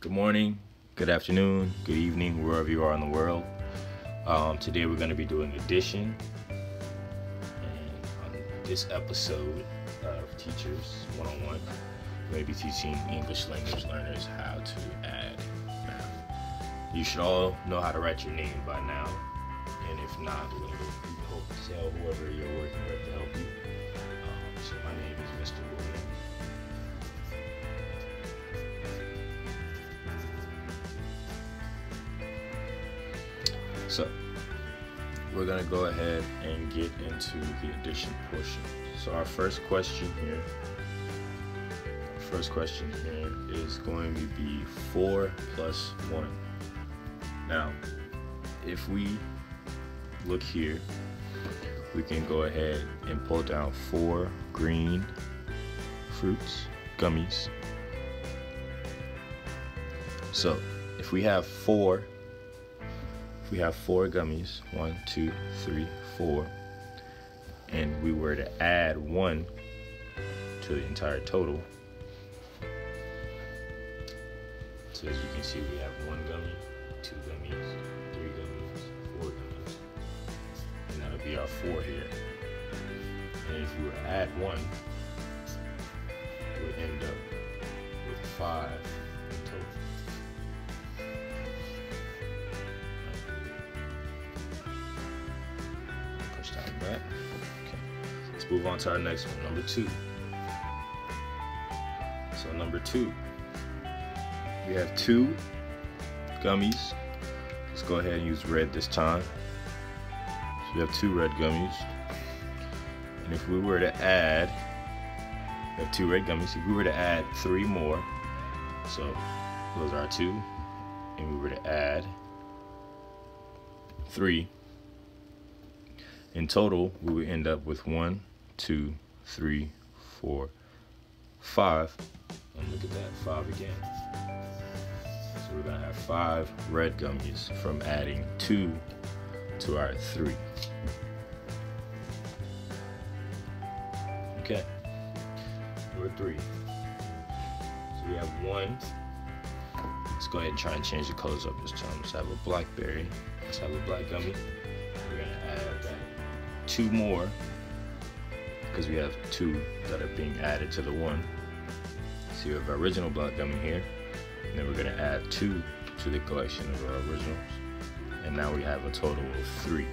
Good morning, good afternoon, good evening, wherever you are in the world. Um, today we're going to be doing addition. And on this episode of Teachers 101, we're going to be teaching English language learners how to add math. You should all know how to write your name by now. And if not, we're hope to tell whoever you're working with to help you. Um, so my name is So we're gonna go ahead and get into the addition portion. So our first question here, first question here is going to be four plus one. Now, if we look here, we can go ahead and pull down four green fruits, gummies. So if we have four we have four gummies. One two three four. And we were to add one to the entire total. So as you can see we have one gummy two gummies three gummies four gummies. And that'll be our four here. And if we were to add one we would end up with five back. Okay. Let's move on to our next one, number two. So number two, we have two gummies. Let's go ahead and use red this time. So we have two red gummies. And if we were to add, we have two red gummies. If we were to add three more, so those are our two, and we were to add three, in total, we would end up with one, two, three, four, five. And look at that, five again. So we're gonna have five red gummies from adding two to our three. Okay, number three. So we have one. Let's go ahead and try and change the colors up this time. Let's have a blackberry. Let's have a black gummy. Two more because we have two that are being added to the one. So you have our original black gummy here, and then we're gonna add two to the collection of our originals, and now we have a total of three.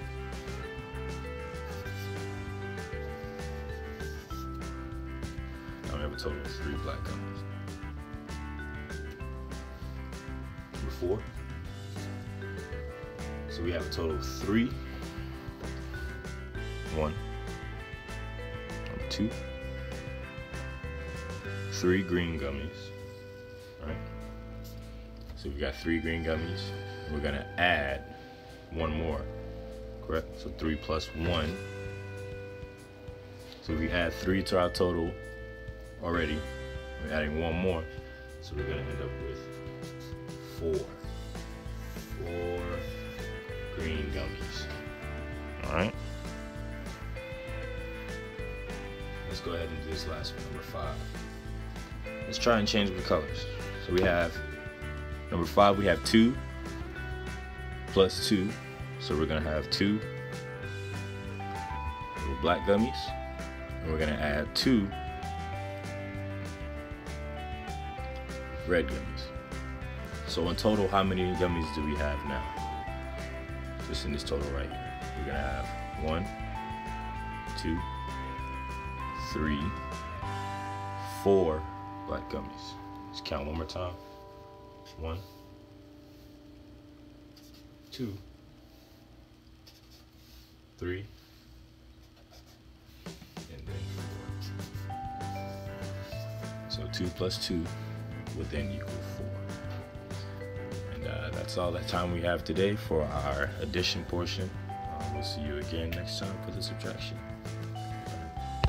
Now we have a total of three black gummies. Number four. So we have a total of three one, two, three green gummies. All right. So we got three green gummies. We're gonna add one more, correct? So three plus one. So we add three to our total already. We're adding one more. So we're gonna end up with four. Four green gummies. All right. Let's go ahead and do this last one, number five. Let's try and change the colors. So we have number five, we have two plus two. So we're gonna have two little black gummies. And we're gonna add two red gummies. So in total, how many gummies do we have now? Just in this total right here. We're gonna have one, two, three, four black gummies. Let's count one more time. One, two, three, and then four. So two plus two would then equal four. And uh, that's all the time we have today for our addition portion. Uh, we'll see you again next time for the subtraction.